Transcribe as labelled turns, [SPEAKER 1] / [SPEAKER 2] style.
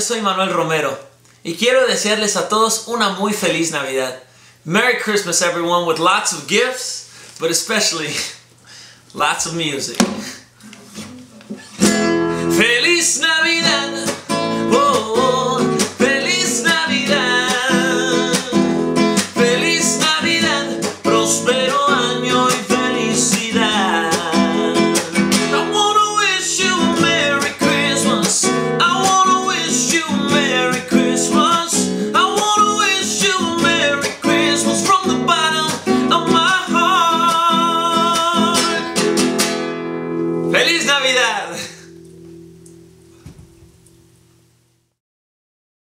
[SPEAKER 1] soy Manuel Romero y quiero desearles a todos una muy feliz Navidad. Merry Christmas everyone with lots of gifts, but especially lots of music. Feliz Navidad. Oh, oh, feliz Navidad. Feliz Navidad. Próspero año ¡Feliz Navidad!